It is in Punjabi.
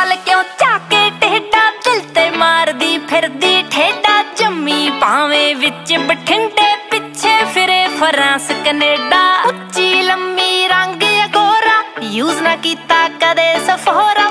ਵੱਲ ਕਿਉਂ ਝਾਕੇ ਟੇਡਾ ਦਿਲ ਤੇ ਮਾਰਦੀ ਫਿਰਦੀ, ਠੇਡਾ ਜੰਮੀ ਪਾਵੇਂ ਵਿੱਚ ਬਠਿੰਡੇ ਪਿੱਛੇ ਫਿਰੇ ਫਰਾਂਸ, ਕੈਨੇਡਾ, ਉੱਚੀ ਲੰਮੀ ਰੰਗ ਅਗੋਰਾ, ਯੂਜ਼ ਨਾ ਕੀਤਾ ਕਦੇ ਸਫੋਰਾ